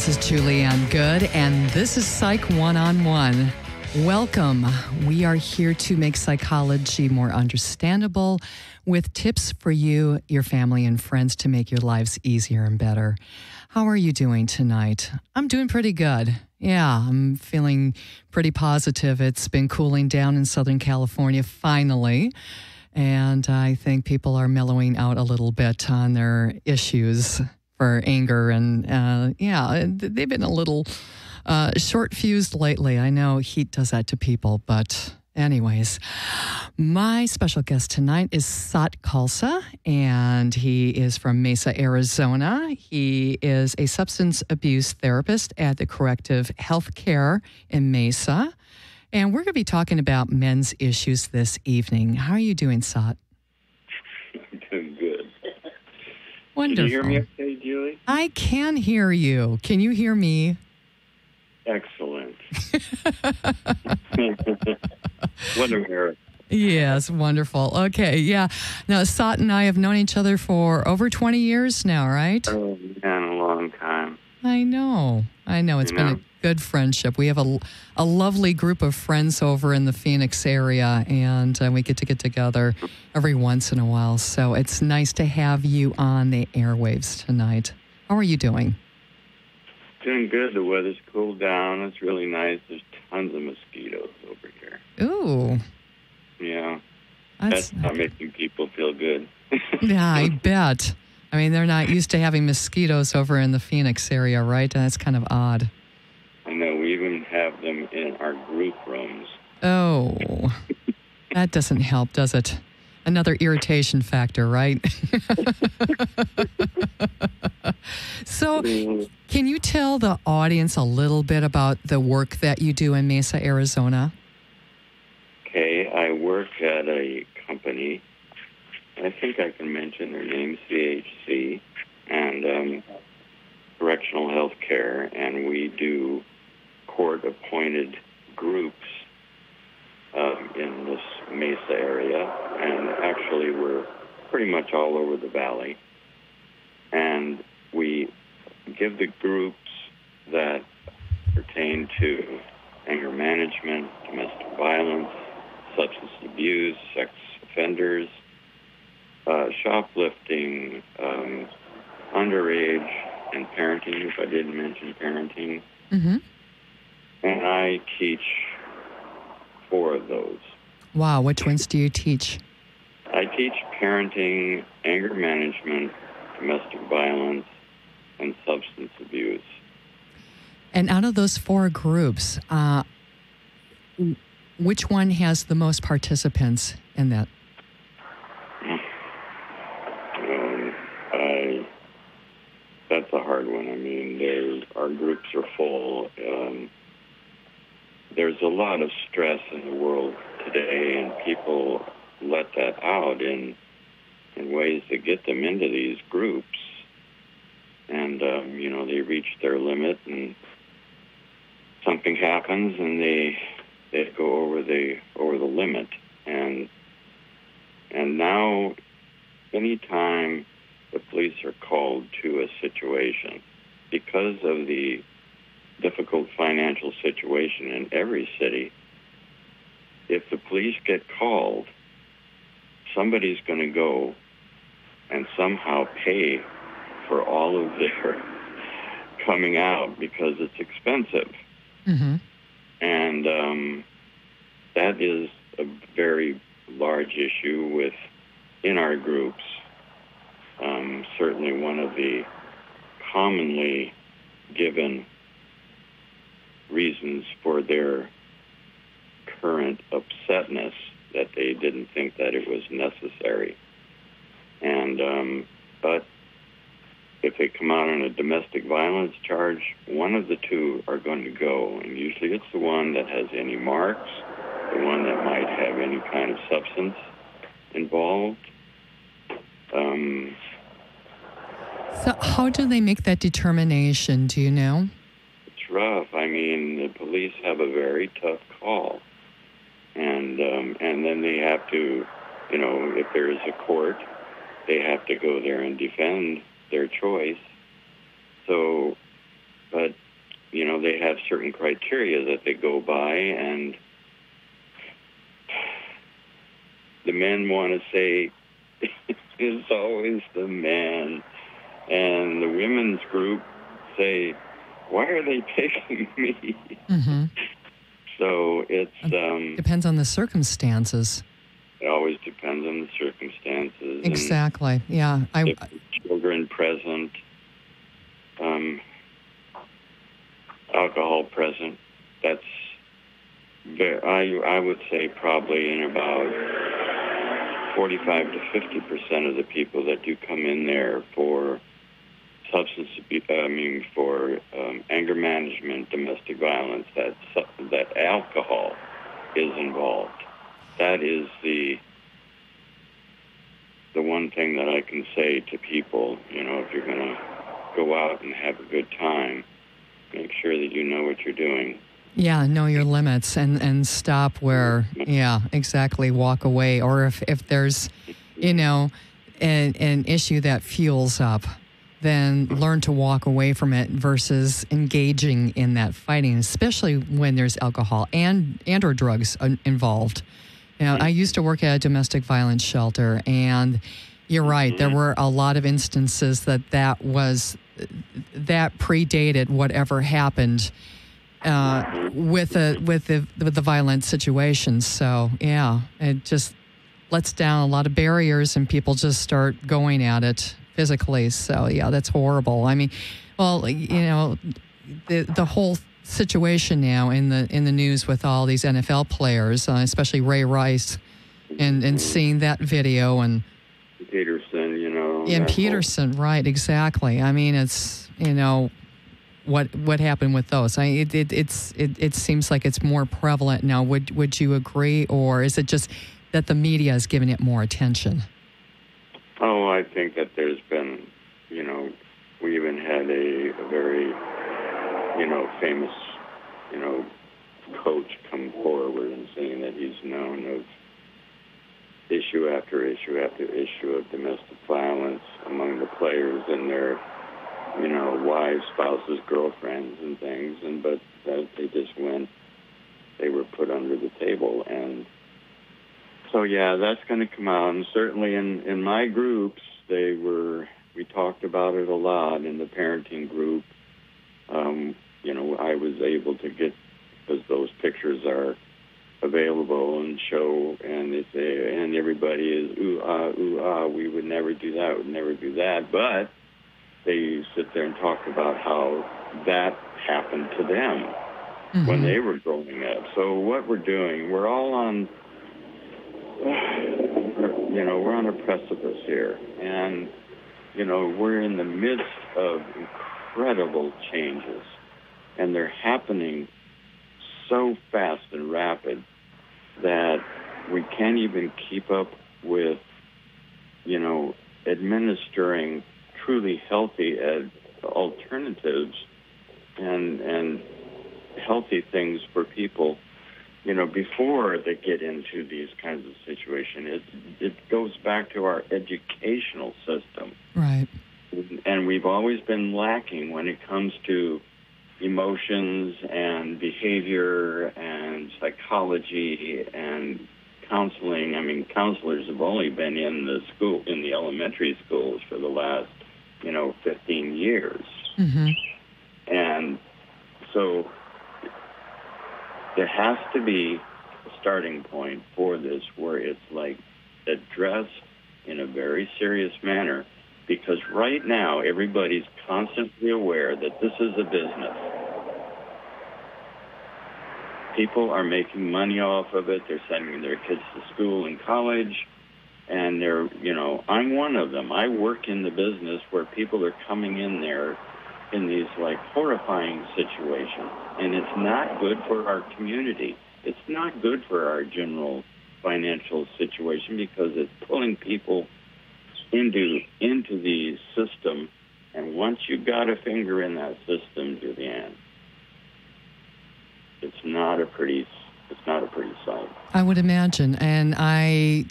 This is Julianne Good, and this is Psych One on One. Welcome. We are here to make psychology more understandable with tips for you, your family, and friends to make your lives easier and better. How are you doing tonight? I'm doing pretty good. Yeah, I'm feeling pretty positive. It's been cooling down in Southern California finally. And I think people are mellowing out a little bit on their issues for anger. And uh, yeah, they've been a little uh, short fused lately. I know heat does that to people, but. Anyways, my special guest tonight is Sat Khalsa, and he is from Mesa, Arizona. He is a substance abuse therapist at the Corrective Health Care in Mesa. And we're going to be talking about men's issues this evening. How are you doing, Sat? I'm doing good. Wonderful. Can you hear me okay, Julie? I can hear you. Can you hear me? Excellent. what a miracle. Yes, wonderful. Okay, yeah. Now, Sat and I have known each other for over 20 years now, right? Oh, man, a long time. I know. I know. It's I been know. Good friendship. We have a, a lovely group of friends over in the Phoenix area, and uh, we get to get together every once in a while. So it's nice to have you on the airwaves tonight. How are you doing? Doing good. The weather's cooled down. It's really nice. There's tons of mosquitoes over here. Ooh, Yeah, that's, that's not making people feel good. yeah, I bet. I mean, they're not used to having mosquitoes over in the Phoenix area, right? And That's kind of odd. I know we even have them in rooms. Oh, that doesn't help, does it? Another irritation factor, right? so, can you tell the audience a little bit about the work that you do in Mesa, Arizona? Okay, I work at a company. I think I can mention their name, CHC, and um, Correctional Health Care, and we do court-appointed groups um, in this Mesa area, and actually we're pretty much all over the valley. And we give the groups that pertain to anger management, domestic violence, substance abuse, sex offenders, uh, shoplifting, um, underage, and parenting, if I didn't mention parenting. Mm-hmm. And I teach four of those. Wow, which ones do you teach? I teach parenting, anger management, domestic violence, and substance abuse. And out of those four groups, uh, which one has the most participants in that? Um, I, that's a hard one. I mean, our groups are full. There's a lot of stress in the world today, and people let that out in in ways that get them into these groups. And um, you know, they reach their limit, and something happens, and they they go over the over the limit, and and now anytime the police are called to a situation because of the difficult financial situation in every city, if the police get called, somebody's going to go and somehow pay for all of their coming out because it's expensive. Mm-hmm. And um, that is a very large issue with in our groups. Um, certainly, one of the commonly given reasons for their current upsetness that they didn't think that it was necessary. And um, but if they come out on a domestic violence charge, one of the two are going to go, and usually it's the one that has any marks, the one that might have any kind of substance involved. Um, So, how do they make that determination? Do you know? Rough. I mean, the police have a very tough call, and um, and then they have to, you know, if there is a court, they have to go there and defend their choice. So but you know they have certain criteria that they go by, and the men want to say it's always the man, and the women's group say, "Why are they picking me?" Mm-hmm. So it's um, depends on the circumstances. It always depends on the circumstances. Exactly. Yeah. I, children present, um, alcohol present. That's very, I I would say probably in about forty-five to fifty percent of the people that do come in there for substance abuse, I mean for um, anger management, domestic violence, that that alcohol is involved that is the the one thing that I can say to people, you know, if you're going to go out and have a good time, make sure that you know what you're doing. Yeah, know your limits and, and stop where, yeah, exactly, walk away. Or if, if there's, you know, an, an issue that fuels up, then learn to walk away from it versus engaging in that fighting, especially when there's alcohol and, and or drugs involved. You know, I used to work at a domestic violence shelter, and you're right. There were a lot of instances that that was that predated whatever happened uh, with the with the with the violent situations. So yeah, it just lets down a lot of barriers, and people just start going at it physically. So yeah, that's horrible. I mean, well, you know, the the whole situation now in the in the news with all these NFL players, uh, especially Ray Rice, and and seeing that video and Peterson, you know, and Peterson, whole... right? Exactly. I mean, it's you know what what happened with those. I it, it it's it, it seems like it's more prevalent now. Would would you agree, or is it just that the media is giving it more attention? Oh, I think that there's been, you know, we even had a, a very you know, famous, you know, coach come forward and saying that he's known of issue after issue after issue of domestic violence among the players and their, you know, wives, spouses, girlfriends, and things. And but that they just went, they were put under the table, and so yeah, that's going to come out. And certainly in in my groups, they were. We talked about it a lot in the parenting group um, you know, I was able to get because those pictures are available and show, and they say, and everybody is ooh ah ooh ah. We would never do that. Would never do that. But they sit there and talk about how that happened to them mm-hmm. when they were growing up. So what we're doing, we're all on. You know, we're on a precipice here, and you know, we're in the midst of incredible changes, and they're happening so fast and rapid that we can't even keep up with, you know, administering truly healthy ed- alternatives and and healthy things for people you know before they get into these kinds of situations it it goes back to our educational system right and we've always been lacking when it comes to emotions and behavior and psychology and counseling. I mean, counselors have only been in the school in the elementary schools for the last, you know, 15 years. Mm-hmm. And so there has to be a starting point for this where it's like addressed in a very serious manner because right now everybody's constantly aware that this is a business. People are making money off of it. They're sending their kids to school and college. And they're, you know, I'm one of them. I work in the business where people are coming in there in these like horrifying situations. And it's not good for our community. It's not good for our general financial situation because it's pulling people into into the system, and once you've got a finger in that system, Julianne, it's not a pretty it's not a pretty sight. I would imagine, and I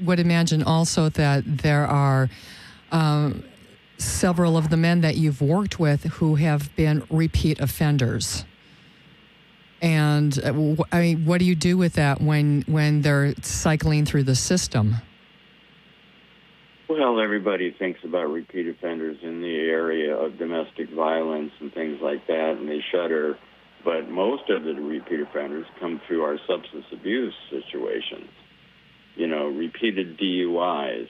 would imagine also that there are. Um, several of the men that you've worked with who have been repeat offenders. And uh, I mean, what do you do with that when when they're cycling through the system? Well, everybody thinks about repeat offenders in the area of domestic violence and things like that, and they shudder. But most of the repeat offenders come through our substance abuse situations. You know, repeated DUIs.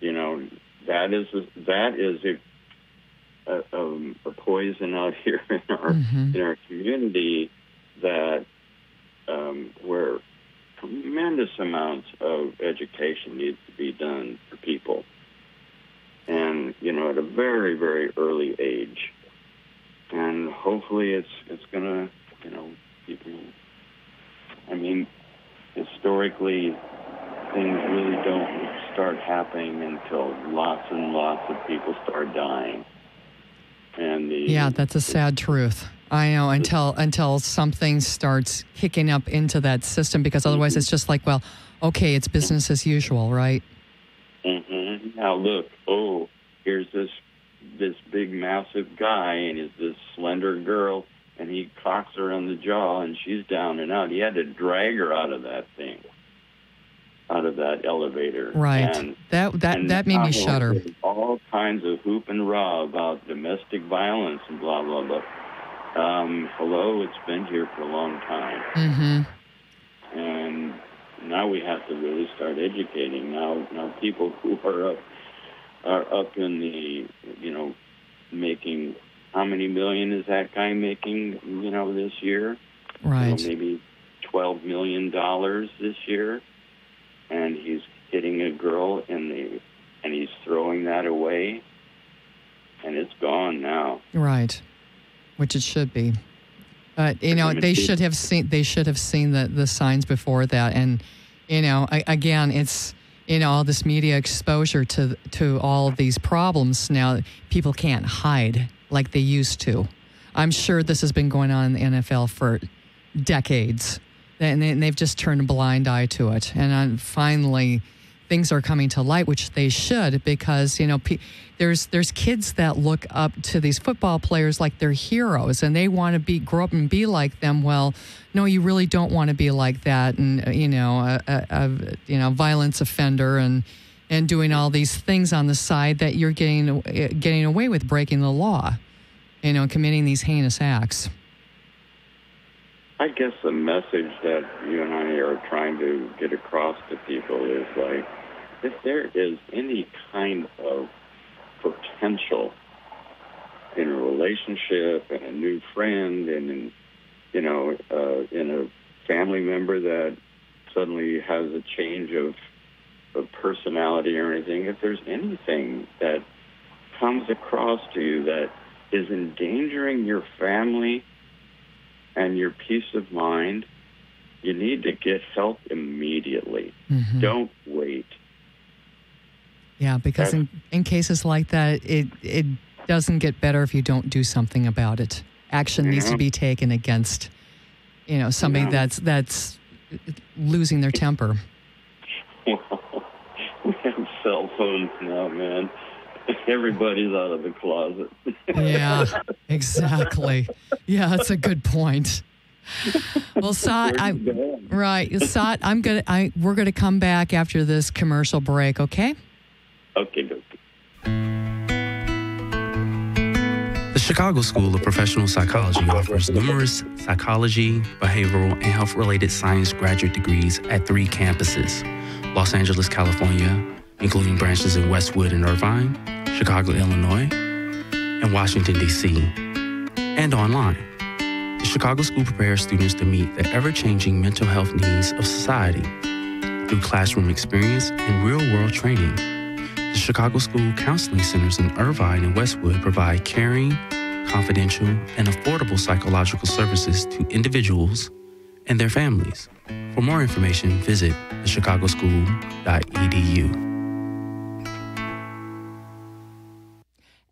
You know, that is a, that is a a, um, a poison out here in our mm-hmm. in our community that um, where tremendous amounts of education needs to be done for people, and you know at a very very early age, and hopefully it's it's gonna you know people. I mean, historically, things really don't start happening until lots and lots of people start dying. And the, yeah, that's a sad truth. I know until until something starts kicking up into that system because otherwise mm-hmm. it's just like, well, okay, it's business as usual, right? Mm-hmm. Now look, oh, here's this this big massive guy and is this slender girl and he cocks her on the jaw and she's down and out. He had to drag her out of that thing out of that elevator. Right. And, that that that made me shudder. All kinds of hoop and rah about domestic violence and blah blah blah. Um, hello, it's been here for a long time. Mm-hmm. And now we have to really start educating. Now, now people who are up are up in the, you know, making how many million is that guy making? You know, this year. Right. You know, maybe twelve million dollars this year and he's hitting a girl in the and he's throwing that away and it's gone now. Right. Which it should be. But you know they should have seen they should have seen the the signs before that. And you know I, again it's you know all this media exposure to to all of these problems now people can't hide like they used to. I'm sure this has been going on in the nfl for decades and they've just turned a blind eye to it. And finally, things are coming to light, which they should, because you know there's there's kids that look up to these football players like they're heroes, and they want to be grow up and be like them. Well, no, you really don't want to be like that, and uh, you know, a, a, a you know, violence offender and and doing all these things on the side that you're getting uh, getting away with breaking the law, you know, committing these heinous acts. I guess the message that you and I are trying to get across to people is like, if there is any kind of potential in a relationship and a new friend and in, you know, uh, in a family member that suddenly has a change of, of personality or anything, if there's anything that comes across to you that is endangering your family and your peace of mind, you need to get help immediately. Mm-hmm. Don't wait. Yeah, because in, in cases like that, it it doesn't get better if you don't do something about it. Action yeah. needs to be taken against, you know, somebody yeah. that's that's losing their temper. We have cell phones now, man. Everybody's out of the closet. yeah, exactly. Yeah, that's a good point. Well, Sat, I right, Sat, I'm gonna, I we're gonna come back after this commercial break. Okay. Okay. The Chicago School of Professional Psychology offers numerous psychology, behavioral, and health related science graduate degrees at three campuses Los Angeles, California, including branches in Westwood and Irvine, Chicago, Illinois, and Washington, D.C., and online. The Chicago School prepares students to meet the ever changing mental health needs of society through classroom experience and real world training. The Chicago School Counseling Centers in Irvine and Westwood provide caring, confidential, and affordable psychological services to individuals and their families. For more information, visit thechicagoschool.edu.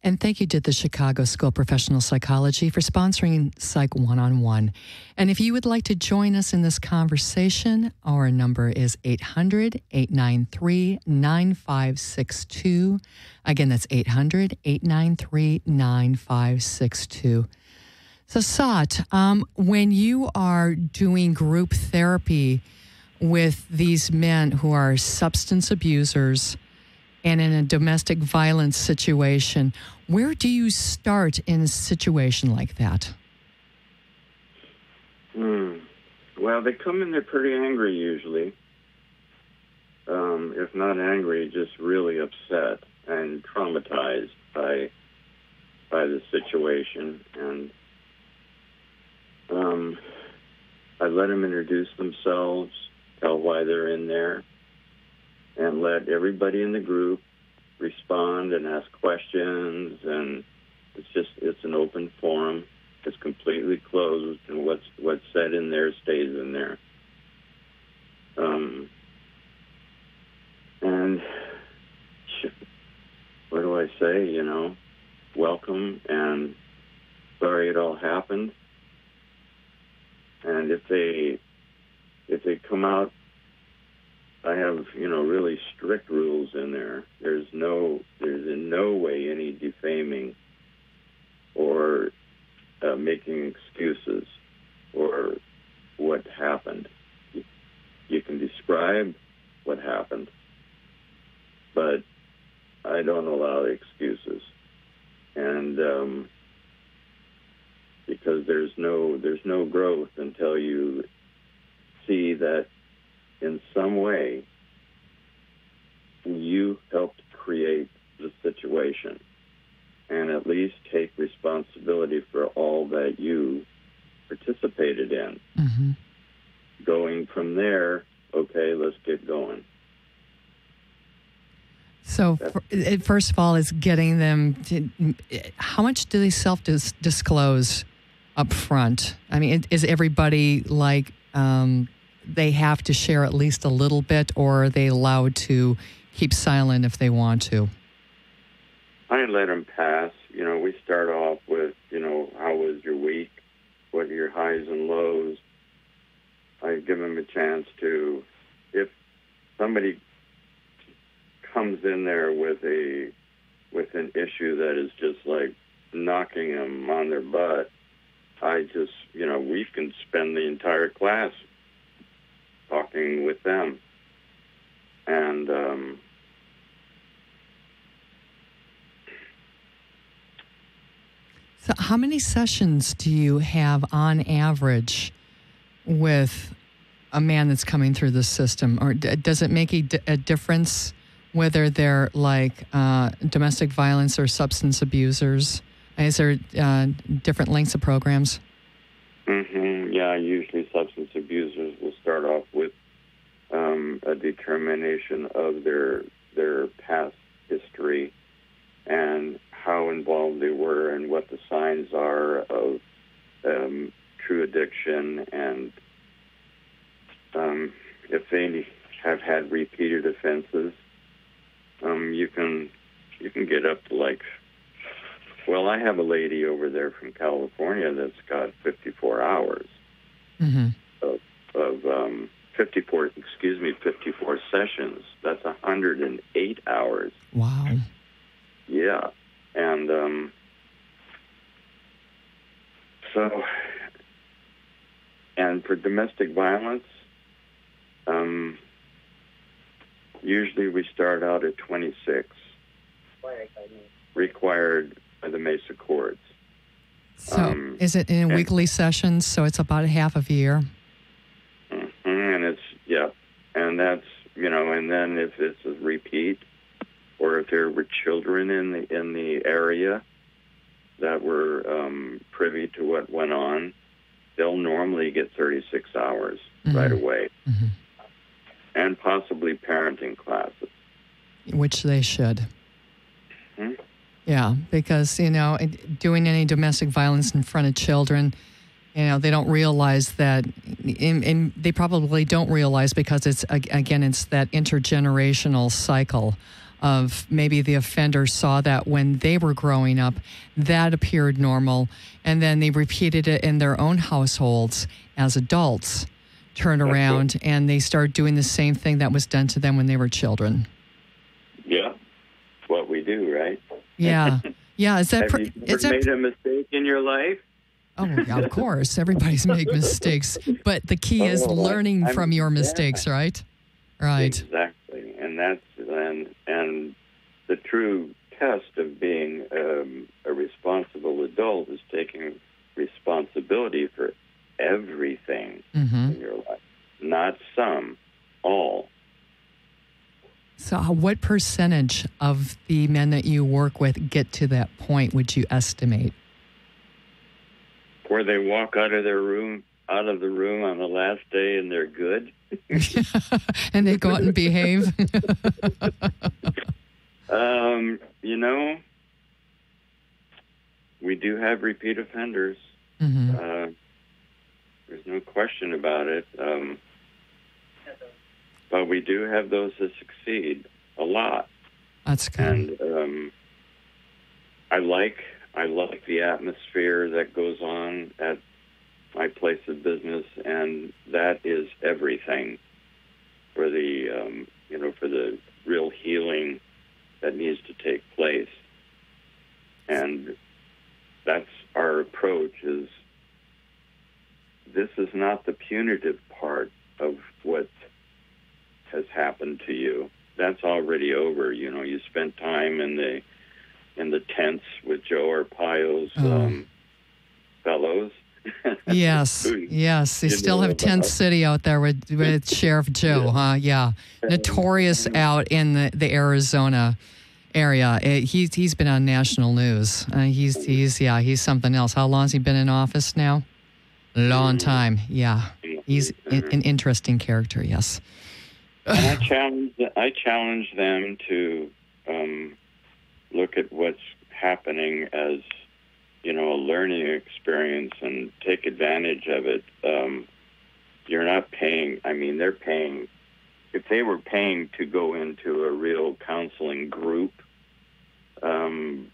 And thank you to the Chicago School of Professional Psychology for sponsoring Psych One on One. And if you would like to join us in this conversation, our number is 800 893 9562. Again, that's 800 893 9562. So, Sat, um, when you are doing group therapy with these men who are substance abusers and in a domestic violence situation, where do you start in a situation like that? Hmm. Well, they come in there pretty angry usually. Um, if not angry, just really upset and traumatized by by the situation and um, I let them introduce themselves, tell why they're in there, and let everybody in the group respond and ask questions. And it's just it's an open forum. It's completely closed, and what's what's said in there stays in there. Um, and what do I say? You know, welcome and sorry it all happened and if they if they come out I have, you know, really strict rules in there. There's no, there's in no way any defaming or uh, making excuses or what happened. You, you can describe what happened, but I don't allow excuses. And um, because there's no there's no growth until you see that in some way you helped create the situation and at least take responsibility for all that you participated in. Mm-hmm. Going from there, okay, let's get going. So, first of all, is getting them to how much do they self disclose up front? I mean, is everybody like um, they have to share at least a little bit, or are they allowed to keep silent if they want to? I let them pass. You know, we start off with, you know, how was your week? What are your highs and lows? I give them a chance to, if somebody comes in there with a with an issue that is just like knocking them on their butt, I just, you know, we can spend the entire class talking with them. And um, so, how many sessions do you have on average with a man that's coming through the system, or d- does it make a, d- a difference whether they're like uh, domestic violence or substance abusers? Is there uh, different lengths of programs? Mm-hmm. Yeah, usually substance abusers will start off with um, a determination of their their past history and how involved they were and what the signs are of um, true addiction and um, if they have had repeated offenses, um, you can you can get up to like well, I have a lady over there from California that's got 54 hours mm-hmm. Of, um, 54, excuse me, 54 sessions. That's 108 hours. Wow. Yeah. And um, so, and for domestic violence, um, usually we start out at 26. Required by the Mesa Courts. So, um, is it in and, weekly sessions? So it's about a half of a year. Mm-hmm, and it's yeah, and that's you know, and then if it's a repeat, or if there were children in the in the area that were um, privy to what went on, they'll normally get 36 hours mm-hmm. right away, mm-hmm. and possibly parenting classes, which they should. Mm-hmm. Yeah, because, you know, doing any domestic violence in front of children, you know, they don't realize that, and, they probably don't realize because it's, again, it's that intergenerational cycle of maybe the offender saw that when they were growing up, that appeared normal, and then they repeated it in their own households as adults, turn around and they start doing the same thing that was done to them when they were children. Yeah, it's what we do, right? Yeah, yeah. Is that Have you is ever that made a mistake in your life? Oh, yeah, of course. Everybody's made mistakes. But the key is Oh, learning I'm- from your yeah. mistakes, right? Right. Exactly, and that's and and the true test of being um, a responsible adult is taking responsibility for everything hmm in your life, not some, all. So, what percentage of the men that you work with get to that point, would you estimate? Where they walk out of their room, out of the room on the last day, and they're good. and they go out and behave? Um, you know, we do have repeat offenders. hmm Uh, there's no question about it. Um, but we do have those that succeed a lot, That's good. and um, I like I like the atmosphere that goes on at my place of business, and that is everything for the um, you know for the real healing that needs to take place, and that's our approach is this is not the punitive part of what has happened to you. That's already over. You know, you spent time in the in the tents with Joe Arpaio's Oh. um, fellows. Yes, Who- yes. They still have Tent City out there with, with Sheriff Joe, huh? Yeah. Notorious out in the, the Arizona area. Eh, he's, he's been on national news. Uh, he's, he's, yeah, he's something else. How long has he been in office now? Long time. Yeah. He's an, an interesting character, yes. I challenge I challenge them to um, look at what's happening as you know a learning experience and take advantage of it. Um, you're not paying. I mean, they're paying. If they were paying to go into a real counseling group um,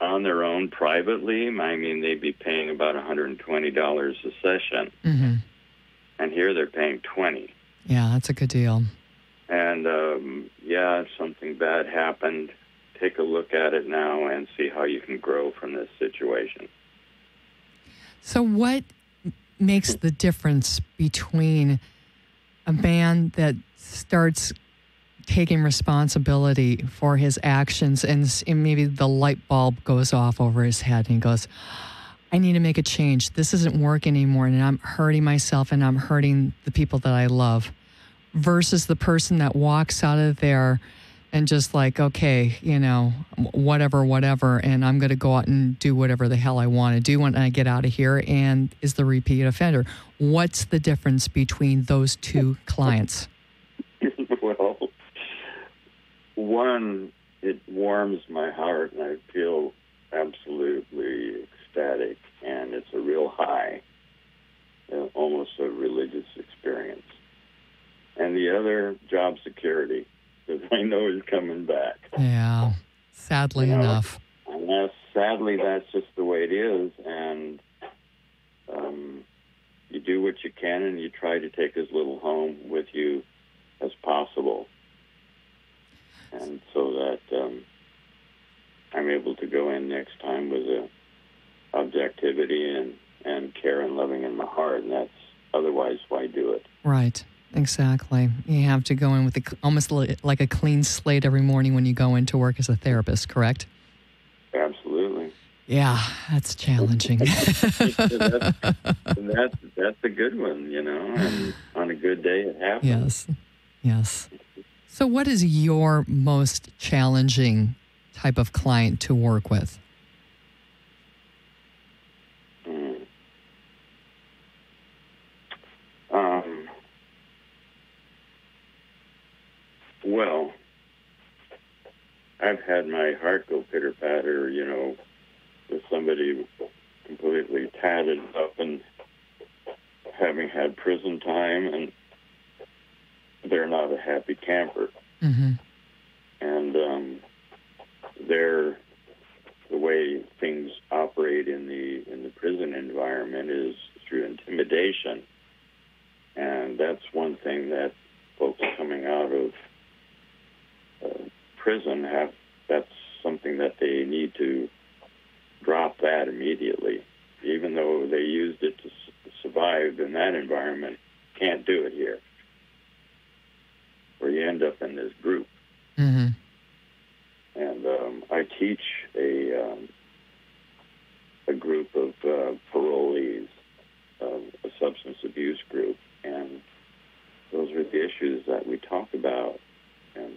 on their own privately, I mean, they'd be paying about $120 a session, hmm and here they're paying 20. Yeah, that's a good deal. And um, yeah, something bad happened, take a look at it now and see how you can grow from this situation. So, what makes the difference between a man that starts taking responsibility for his actions and, maybe the light bulb goes off over his head and he goes, I need to make a change. This isn't working anymore, and I'm hurting myself and I'm hurting the people that I love, versus the person that walks out of there and just like, okay, you know, whatever, whatever, and I'm going to go out and do whatever the hell I want to do when I get out of here, and is the repeat offender. What's the difference between those two clients? well, one, it warms my heart, and I feel absolutely ecstatic, and it's a real high, uh, almost a religious experience. And the other, job security, because I know he's coming back. Yeah, sadly You know, enough. And that's, sadly, that's just the way it is. And um, you do what you can, and you try to take as little home with you as possible. And so that um, I'm able to go in next time with a objectivity and, and care and loving in my heart. And that's otherwise, why do it? Right. Exactly. You have to go in with a, almost like a clean slate every morning when you go into work as a therapist, correct? Absolutely. Yeah, that's challenging. that's, that's that's a good one, you know. And on a good day, it happens. yes. Yes. So, what is your most challenging type of client to work with? I've had my heart go pitter patter, you know, with somebody completely tatted up and having had prison time, and they're not a happy camper. Mm-hmm. And um, they're the way things operate in the in the prison environment is through intimidation, and that's one thing that folks coming out of uh, prison have. That's something that they need to drop that immediately, even though they used it to survive in that environment. Can't do it here, where you end up in this group. Mm-hmm. And um, I teach a a group of uh, parolees, uh, a substance abuse group, and those are the issues that we talk about. And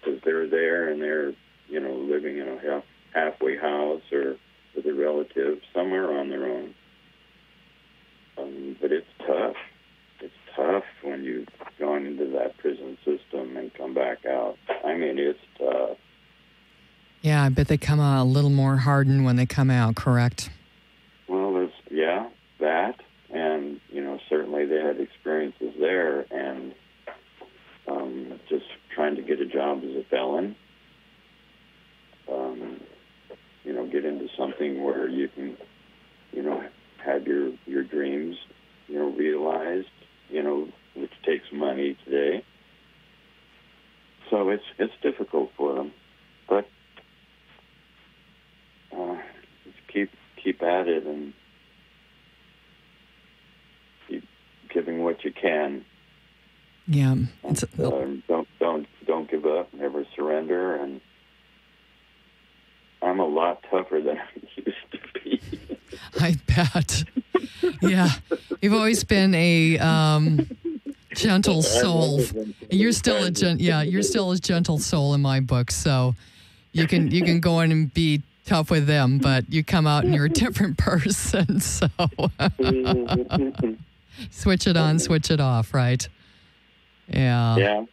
because they're there and they're, you know, living in a half, halfway house or with a relative, somewhere on their own. Um, but it's tough. It's tough when you've gone into that prison system and come back out. I mean, it's tough. I bet they come out a little more hardened when they come out, correct? Well, there's, yeah, that. And, you know, certainly they had experiences there. And um, just trying to get a job as a felon, um, you know, get into something where you can, you know, have your, your dreams, you know, realized, you know, which takes money today. So it's it's difficult for them, but uh, just keep keep at it and keep giving what you can. Yeah. And, uh, don't don't don't give up. Never surrender. And I'm a lot tougher than I used to be. I bet. Yeah, you've always been a um, gentle soul. You're still a gen- yeah, you're still a gentle soul in my book. So you can you can go in and be tough with them, but you come out and you're a different person. So switch it on, switch it off, right? Yeah. Yeah.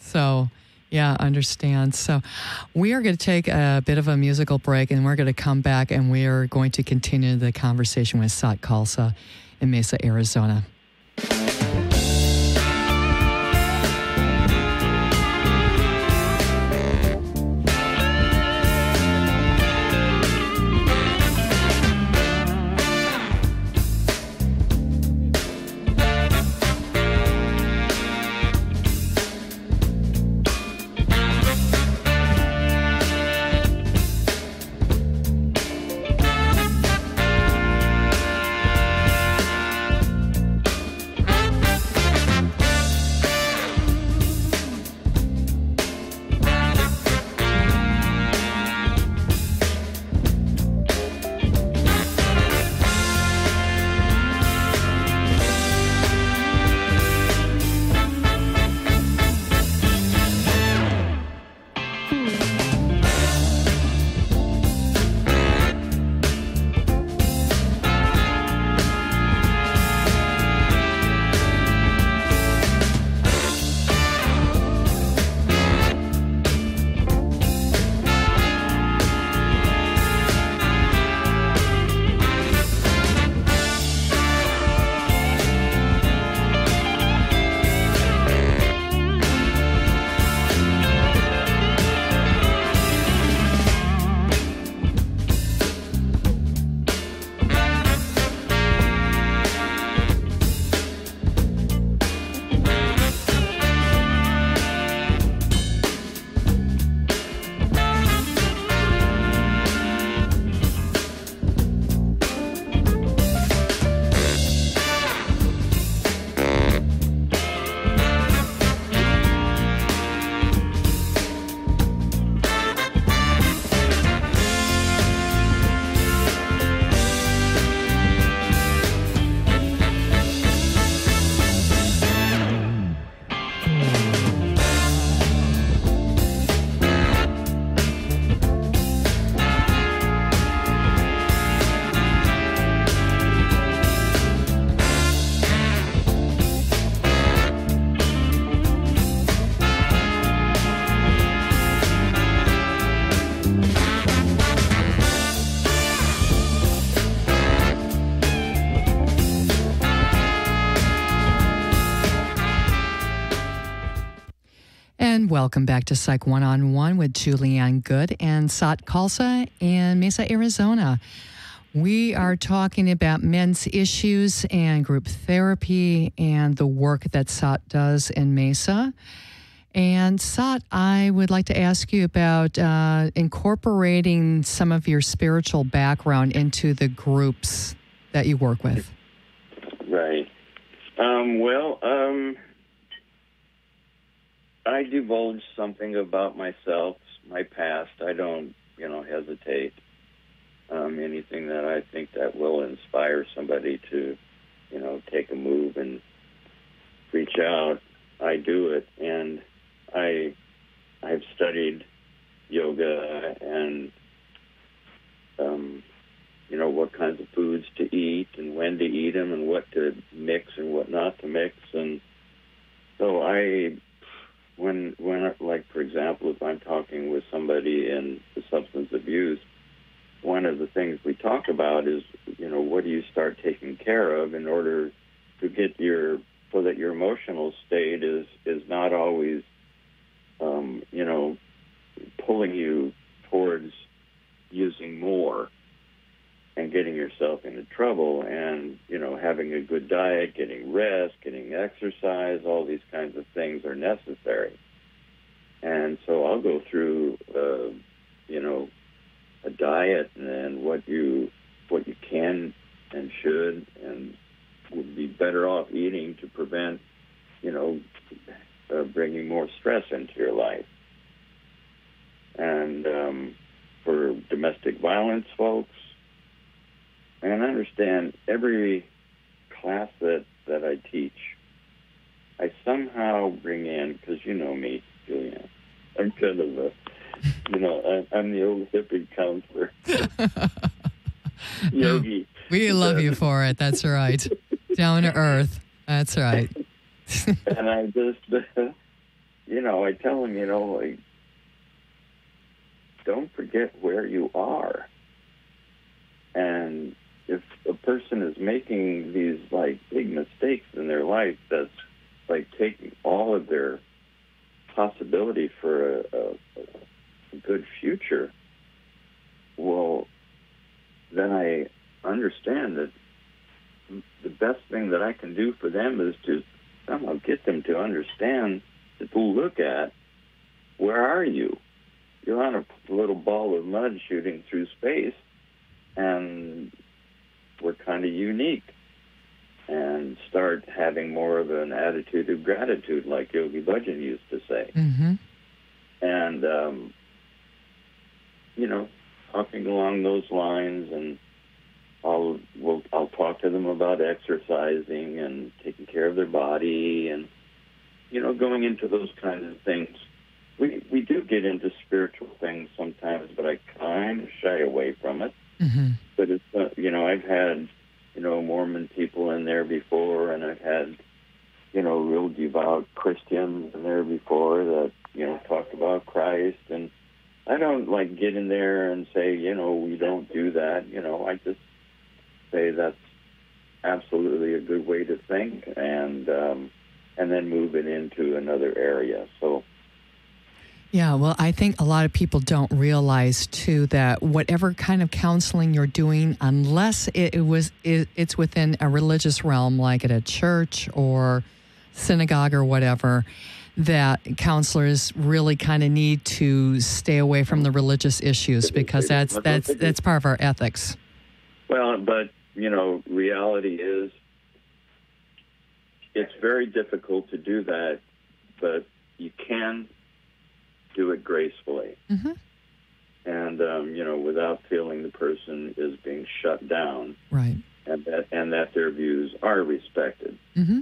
So, yeah, understand. So, we are going to take a bit of a musical break and we're going to come back and we are going to continue the conversation with Sat Khalsa in Mesa, Arizona. Welcome back to Psych One on One with Julianne Good and Sat Khalsa in Mesa, Arizona. We are talking about men's issues and group therapy and the work that SAT does in Mesa. And Sat, I would like to ask you about uh, incorporating some of your spiritual background into the groups that you work with. Right. Um, well, um, I divulge something about myself, my past. I don't, you know, hesitate. Um, anything that I think that will inspire somebody to, you know, take a move and reach out, I do it. And I I've studied yoga and um, you know what kinds of foods to eat and when to eat them and what to mix and what not to mix and so I when when like for example if I'm talking with somebody in substance abuse one of the things we talk about is you know what do you start taking care of in order to get your so that your emotional state is is not always um, you know, pulling you towards using more and getting yourself into trouble and, you know, having a good diet, getting rest, getting exercise, all these kinds of things are necessary. And so I'll go through, uh, you know, a diet and what you what you can and should and would be better off eating to prevent, you know, uh, bringing more stress into your life. And um, for domestic violence folks, and I understand every class that, that I teach, I somehow bring in, because you know me, Julianne, I'm kind of a, you know, I, I'm the old hippie counselor. Yogi. We love you for it. That's right. Down to earth. That's right. and I just, you know, I tell them, you know, like, don't forget where you are. And person is making these like big mistakes in their life, that's like taking all of their possibility for a, a, a good future. Well, then I understand that the best thing that I can do for them is to somehow get them to understand to look at where are you? You're on a little ball of mud shooting through space, and we're kind of unique. And start having more of an attitude of gratitude, like Yogi Bhajan used to say. Mm-hmm. And, um, you know, talking along those lines and I'll we'll, I'll talk to them about exercising and taking care of their body and you know going into those kinds of things. We we do get into spiritual things sometimes, but I kind of shy away from it. Mm-hmm. But it's uh, you know I've had you know Mormon people in there before, and I've had you know real devout Christians in there before that you know talk about Christ and. I don't like get in there and say, you know, we don't do that. You know, I just say that's absolutely a good way to think, and um, and then move it into another area. So. Yeah, well, I think a lot of people don't realize too that whatever kind of counseling you're doing, unless it, it was it, it's within a religious realm, like at a church or synagogue or whatever, that counselors really kind of need to stay away from the religious issues because that's that's that's part of our ethics. Well, but you know, reality is it's very difficult to do that, but you can do it gracefully. Mm-hmm. And um, you know, without feeling the person is being shut down, right? And that and that their views are respected. Mm-hmm.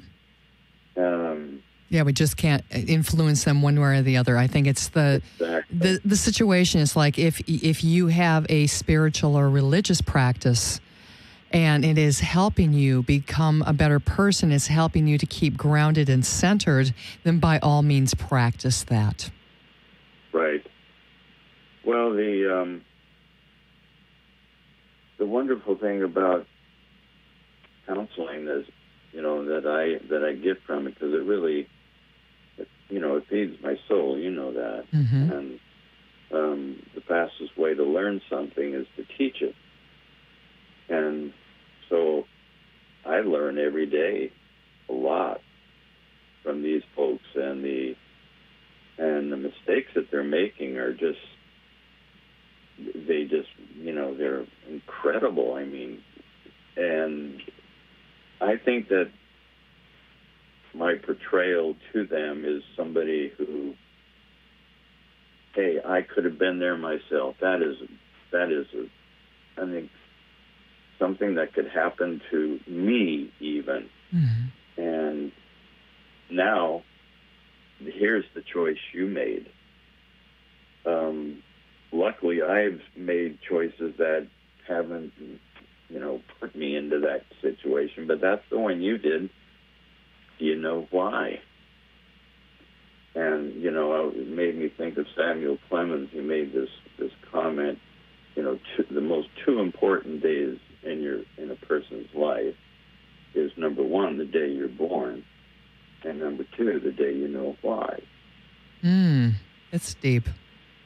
Um, yeah, we just can't influence them one way or the other. I think it's the exactly. the the situation is like if if you have a spiritual or religious practice and it is helping you become a better person, it's helping you to keep grounded and centered, then by all means practice that. Right. Well, the um, the wonderful thing about counseling is, you know, that I that I get from it because it really, it, you know, it feeds my soul. You know that, mm-hmm. and um, the fastest way to learn something is to teach it. And so I learn every day a lot from these folks and the and the mistakes that they're making are just they just you know they're incredible i mean. And i think that my portrayal to them is somebody who hey i could have been there myself. That is that is a, i think something that could happen to me even. Mm-hmm. and now here's the choice you made um, luckily I've made choices that haven't, you know, put me into that situation, but that's the one you did. Do you know why? And you know, it made me think of Samuel Clemens. He made this this comment. You know, two, the most two important days in your in a person's life is number one, the day you're born, and number two, the day you know why. Mm, it's deep.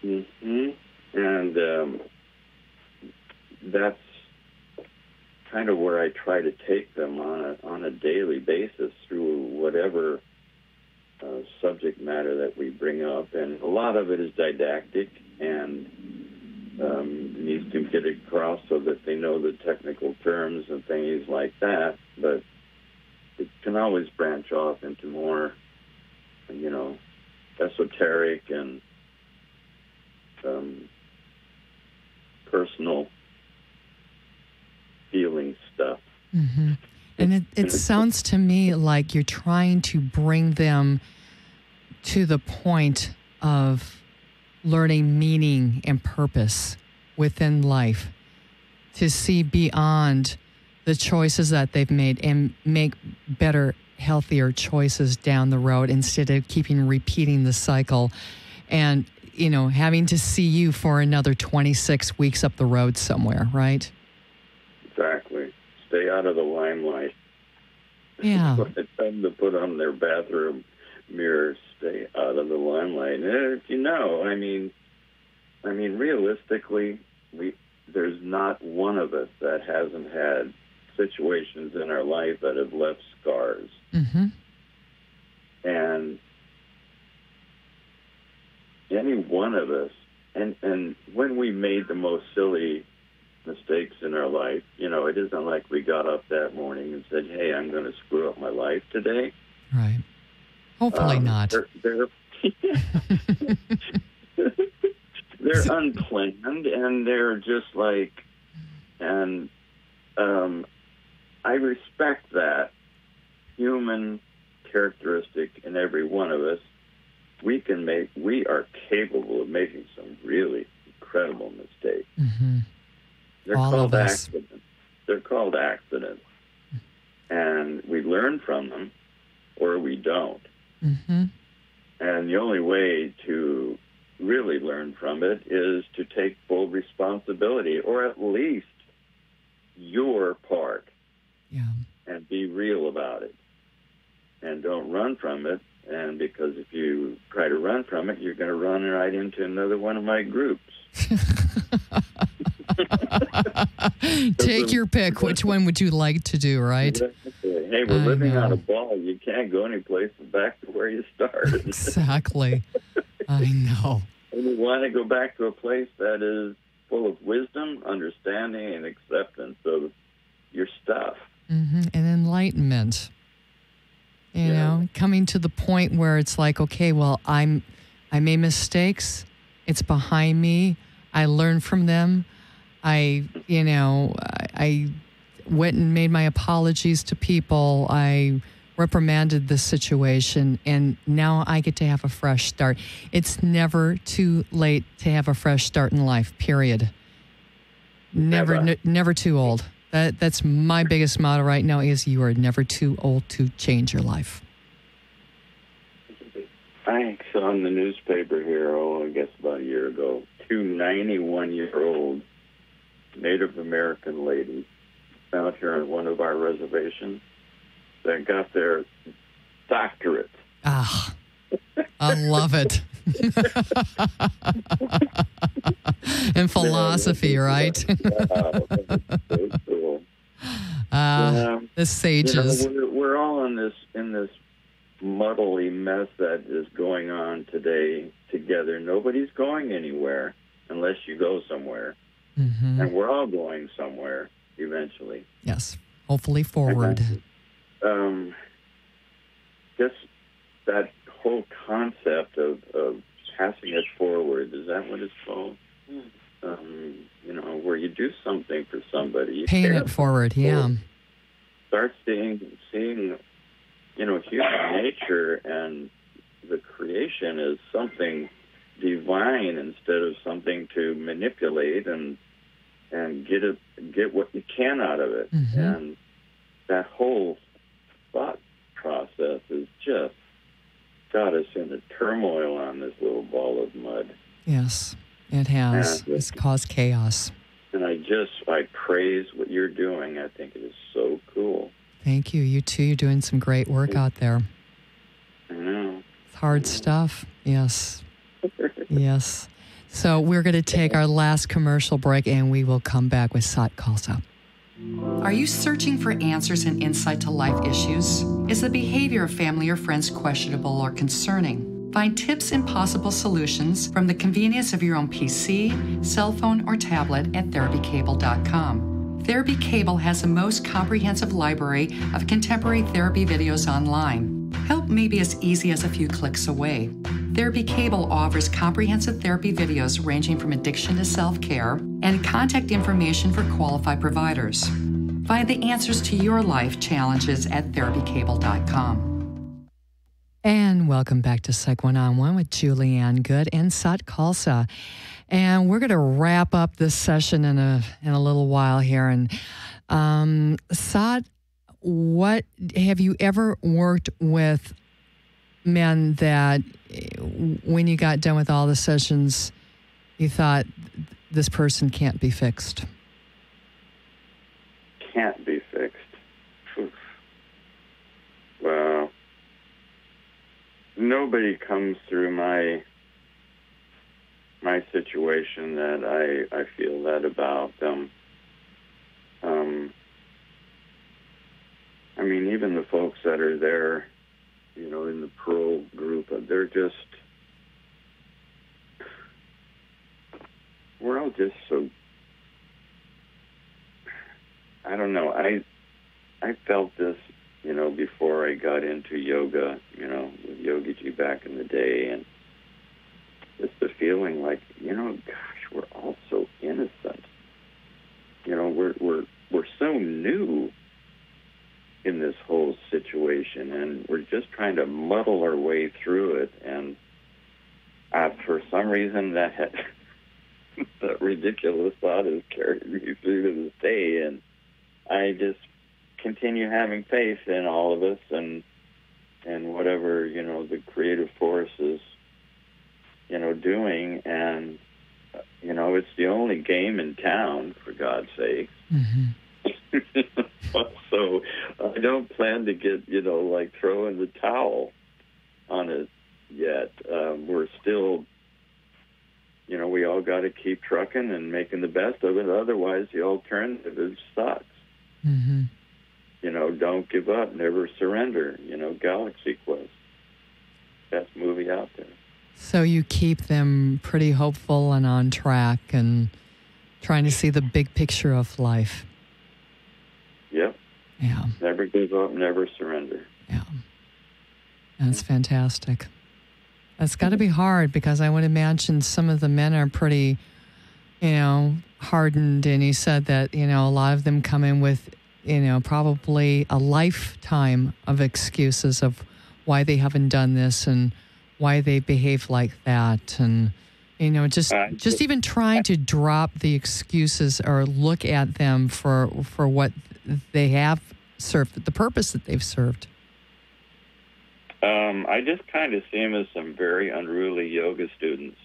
hmm And um, that's kind of where I try to take them on a on a daily basis through whatever uh, subject matter that we bring up, and a lot of it is didactic and um, needs to get across so that they know the technical terms and things like that. But it can always branch off into more, you know, esoteric and um, personal feeling stuff. hmm And it, it sounds to me like you're trying to bring them to the point of learning meaning and purpose within life, to see beyond the choices that they've made and make better, healthier choices down the road instead of keeping repeating the cycle and, you know, having to see you for another 26 weeks up the road somewhere, right? Exactly. Stay out of the limelight. Yeah. It's time to put on their bathroom mirror. Stay out of the limelight. And you know, I mean, I mean, realistically, we there's not one of us that hasn't had situations in our life that have left scars. Mm-hmm. and any one of us and and when we made the most silly mistakes in our life you know it isn't like we got up that morning and said hey i'm going to screw up my life today Right. Hopefully Um, not. they're they're, they're unplanned and they're just like and um i respect that human characteristic in every one of us. We can make we are capable of making some really incredible mistakes. Hmm they're All called accidents. They're called accidents. And we learn from them or we don't. Hmm and the only way to really learn from it is to take full responsibility, or at least your part, Yeah. and be real about it. And don't run from it. And because if you try to run from it, you're going to run right into another one of my groups. Take your pick. Which one would you like to do, right? Hey, we're I living on a ball. You can't go any place but back to where you started. Exactly. I know. And we want to go back to a place that is full of wisdom, understanding, and acceptance of your stuff. Hmm And enlightenment. You Yeah. know, coming to the point where it's like, okay, well, I'm, I made mistakes. It's behind me. I learned from them. I, you know, I, I went and made my apologies to people. I reprimanded the situation, and now I get to have a fresh start. It's never too late to have a fresh start in life. Period. Never, Never. n- never too old. That that's my biggest motto right now. Is you are never too old to change your life. Thanks on the newspaper here, oh, I guess about a year ago, two 91 year old Native American ladies out here on one of our reservations that got their doctorate. Ah, I love it. and philosophy, right? Wow, that's so cool. Uh, the sages. You know, we're, we're all in this in this muddly mess that is going on today together. Nobody's going anywhere unless you go somewhere, mm-hmm. and we're all going somewhere eventually. Yes, hopefully forward. um, just that whole concept of, of passing it forward is that what it's called? Mm. Um, you know, where you do something for somebody, paying it forward, yeah. Start seeing seeing you know, human nature and the creation is something divine instead of something to manipulate and and get it get what you can out of it. Mm-hmm. And that whole thought process is just got us into turmoil on this little ball of mud. Yes, it has. And it's caused chaos. And I just I praise what you're doing. I think it is so cool. Thank you. You too. You're doing some great work out there. I know. It's hard mm. stuff. Yes. yes. So we're going to take our last commercial break and we will come back with Sat Khalsa. Are you searching for answers and insight to life issues? Is the behavior of family or friends questionable or concerning? Find tips and possible solutions from the convenience of your own PC, cell phone, or tablet at therapycable.com. Therapy Cable has the most comprehensive library of contemporary therapy videos online. Help may be as easy as a few clicks away. Therapy Cable offers comprehensive therapy videos ranging from addiction to self care and contact information for qualified providers. Find the answers to your life challenges at therapycable.com. And welcome back to Psych One on One with Julianne Goode and Sat Khalsa. And we're going to wrap up this session in a in a little while here. And um, Sat, what have you ever worked with men that when you got done with all the sessions, you thought this person can't be fixed? Can't be fixed. Oof. Well, nobody comes through my my situation that I, I feel that about them. Um, I mean, even the folks that are there, you know, in the Pearl group, uh, they're just, we're all just so, I don't know, I, I felt this, you know, before I got into yoga, you know, with Yogi Ji back in the day, and it's the feeling like, you know, gosh, we're all so innocent. You know, we're we're we're so new in this whole situation, and we're just trying to muddle our way through it. And uh, for some reason, that that ridiculous thought has carried me through to this day, and I just continue having faith in all of us and and whatever you know the creative forces you know, doing. And, you know, it's the only game in town, for God's sake. Mm-hmm. so I don't plan to get, you know, like throwing the towel on it yet. Um, we're still, you know, we all got to keep trucking and making the best of it. Otherwise, the alternative is sucks. Mm-hmm. You know, don't give up, never surrender. You know, Galaxy Quest, best movie out there. So you keep them pretty hopeful and on track and trying to see the big picture of life. Yep. Yeah. Never give up, never surrender. Yeah. That's fantastic. That's got to be hard because I would imagine some of the men are pretty, you know, hardened. And he said that, you know, a lot of them come in with, you know, probably a lifetime of excuses of why they haven't done this and why they behave like that and you know just uh, just even trying to drop the excuses or look at them for for what they have served the purpose that they've served um, i just kind of see them as some very unruly yoga students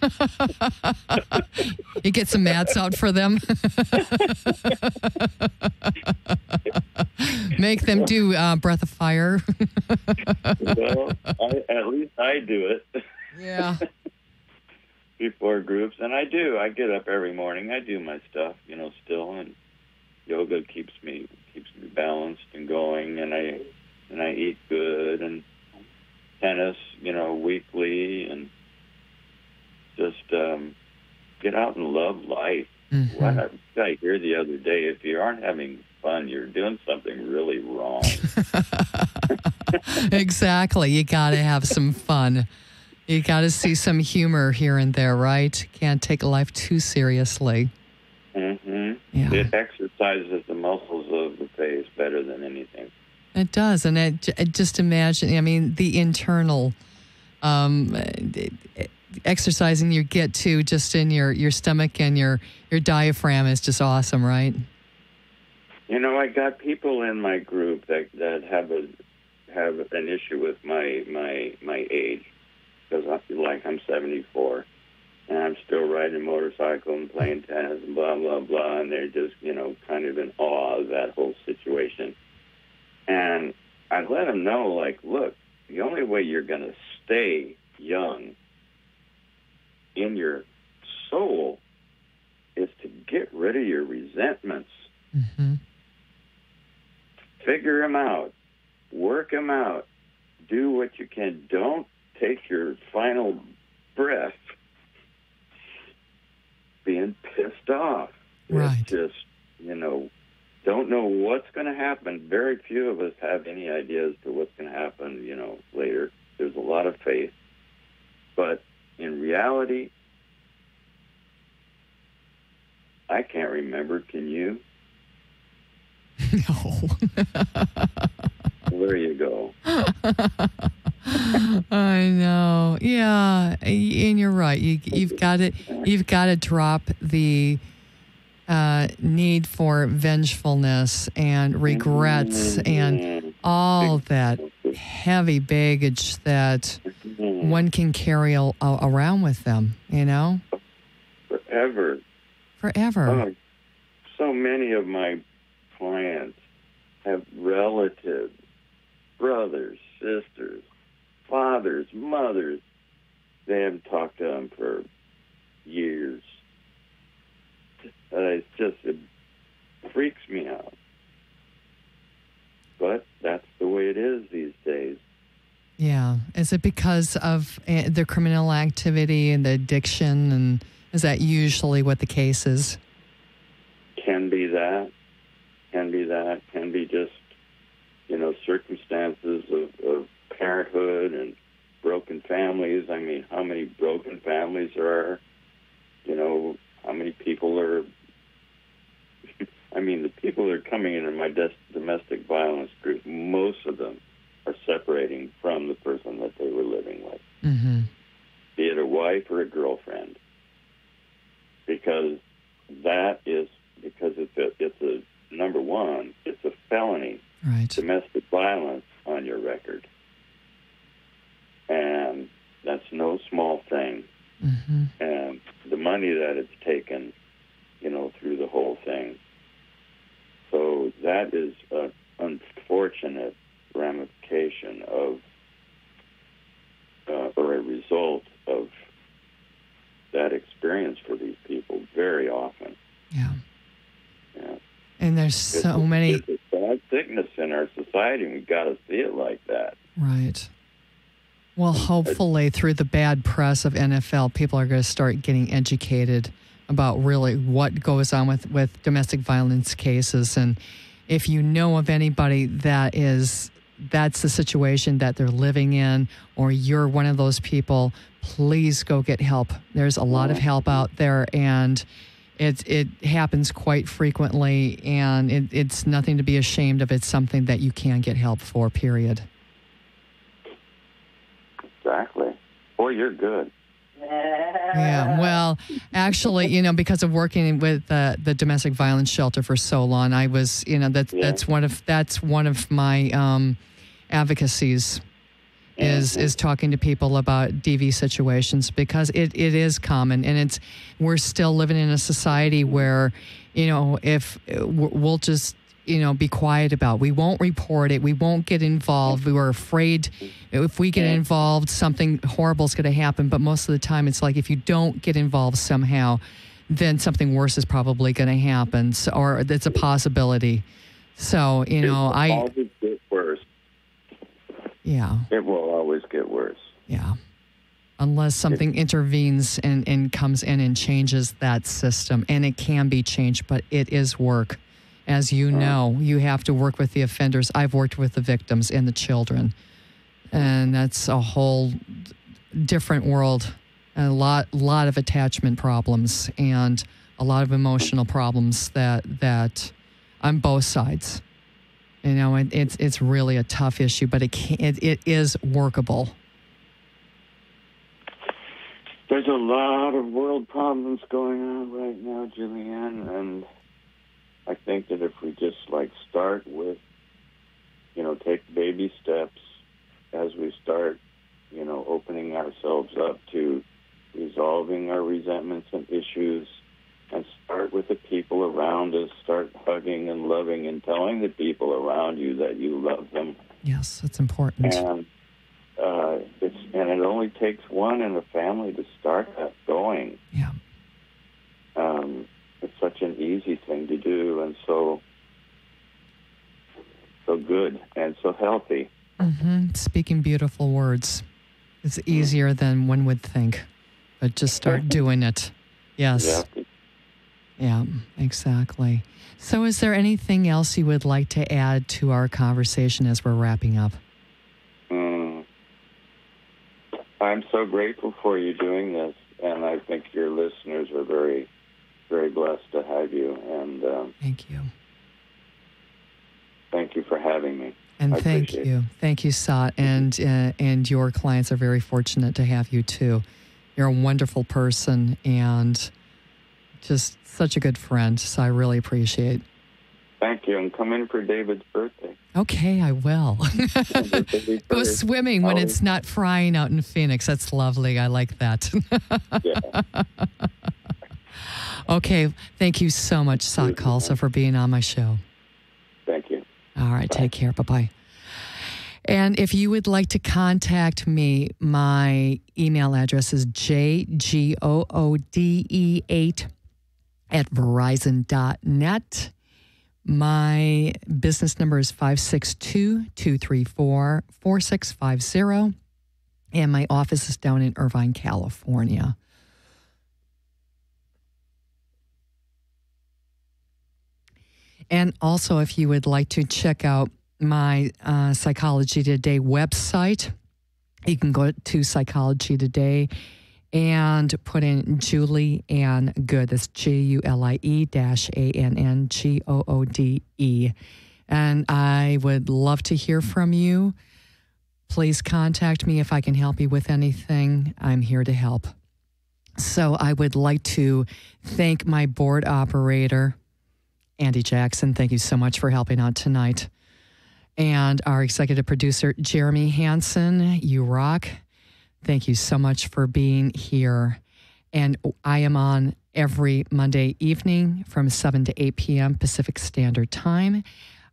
you get some mats out for them. Make them do uh, breath of fire. well, I, at least I do it. Yeah. Before groups, and I do. I get up every morning. I do my stuff, you know, still, and yoga keeps me keeps me balanced and going, and I and I eat good and tennis, you know, weekly, and just um, get out and love life. Mhm. What I, I hear the other day, if you aren't having fun, you're doing something really wrong. exactly. You got to have some fun. You got to see some humor here and there, right? Can't take life too seriously. hmm Yeah. It exercises the muscles of the face better than anything. It does, and it, it just imagine. I mean, the internal um, exercising you get to just in your your stomach and your your diaphragm is just awesome, right? You know, I got people in my group that that have a have an issue with my my my age because I feel like I'm 74 and I'm still riding a motorcycle and playing tennis and blah blah blah, and they're just you know kind of in awe of that whole situation. And I let them know, like, look, the only way you're going to stay young in your soul is to get rid of your resentments. Hmm figure them out, work them out, do what you can. Don't take your final breath being pissed off. Right. It's just, you know, don't know what's going to happen. Very few of us have any idea as to what's going to happen, you know, later. There's a lot of faith. But in reality, I can't remember. Can you? No. There you go. I know. Yeah, and you're right. You you've got to you've got to drop the uh, need for vengefulness and regrets and all that heavy baggage that one can carry a, a- around with them. You know, forever. forever. Oh, so many of my clients have relatives, brothers, sisters, fathers, mothers. They haven't talked to them for years. Uh, it's just, it freaks me out. But that's the way it is these days. Yeah. Is it because of uh, the criminal activity and the addiction, and is that usually what the case is? can be that, can be that, can be just, you know, circumstances of, of parenthood and broken families. I mean, how many broken families there are? You know, how many people are. I mean, the people that are coming into my des- domestic violence group, most of them are separating from the person that they were living with Mm-hmm. be it a wife or a girlfriend, because that is because it's a, it's a number one, it's a felony Right. domestic violence on your record, and that's no small thing. Mm-hmm. And the money that it's taken, you know, through the whole thing. So that is an unfortunate ramification of, uh, or a result of that experience for these people very often. Yeah. Yeah. And there's so a- many. It's a sad sickness in our society, and we've got to see it like that. Right. Well, hopefully, through the bad press of NFL, people are going to start getting educated about really what goes on with, with domestic violence cases. And if you know of anybody that is, that's the situation that they're living in, or you're one of those people, please go get help. There's a lot of help out there, and it, it happens quite frequently, and it, it's nothing to be ashamed of. It's something that you can get help for, period. Exactly. Boy, you're good. Yeah, well, actually, you know, because of working with uh, the domestic violence shelter for so long, I was, you know, that's Yeah. that's one of that's one of my um, advocacies is is talking to people about DV situations because it, it is common and it's we're still living in a society where, you know, if we'll just you know be quiet about we won't report it we won't get involved we were afraid if we get involved something horrible is going to happen but most of the time it's like if you don't get involved somehow then something worse is probably going to happen so, or it's a possibility So, you know, it I. always get worse. Yeah. It will always get worse. Yeah. Unless something intervenes and, and comes in and changes that system. And it can be changed, but it is work. As you know, you have to work with the offenders. I've worked with the victims and the children. And that's a whole different world. A lot lot of attachment problems and a lot of emotional problems that that on both sides. You know, it, it's it's really a tough issue, but it can, it, it is workable. There's a lot of world problems going on right now, Julianne, and I think that if we just like start with, you know, take baby steps as we start, you know, opening ourselves up to resolving our resentments and issues and start with the people around us, start hugging and loving and telling the people around you that you love them. Yes, that's important. And uh, it's and it only takes one in a family to start that going. Yeah. Um, it's such an easy thing to do, and so so good and so healthy. Mm-hmm. Speaking beautiful words is easier than one would think, but just start doing it. Yes. Yeah. Yeah, exactly. So, is there anything else you would like to add to our conversation as we're wrapping up? Mm. I'm so grateful for you doing this, and I think your listeners are very, very blessed to have you. And um, Thank you. Thank you for having me. And I thank you. Thank you, Sat. And, uh, and your clients are very fortunate to have you too. You're a wonderful person and just such a good friend. So, I really appreciate Thank you, and come in for David's birthday. Okay, I will. Go swimming when it's not frying out in Phoenix. That's lovely. I like that. Yeah. okay, thank you so much, Sat Khalsa, for being on my show. All right, take care. Bye bye. And if you would like to contact me, my email address is jgoode8 at verizon.net. My business number is 562 234 4650. And my office is down in Irvine, California. And also, if you would like to check out my uh, Psychology Today website, you can go to Psychology Today and put in Julie Ann Goode. That's J U L I E dash A N N G O O D E. And I would love to hear from you. Please contact me if I can help you with anything. I'm here to help. So I would like to thank my board operator, Andy Jackson. Thank you so much for helping out tonight. And our executive producer, Jeremy Hansen. You rock. Thank you so much for being here. And I am on every Monday evening from 7 to 8 p.m. Pacific Standard Time.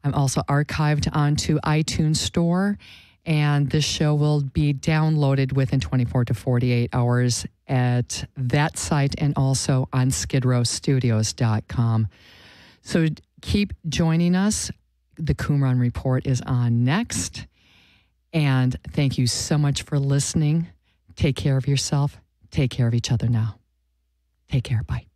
I'm also archived onto iTunes Store, and this show will be downloaded within 24 to 48 hours at that site and also on skidrowstudios.com. So keep joining us. The Qumran Report is on next. And thank you so much for listening. Take care of yourself. Take care of each other now. Take care. Bye.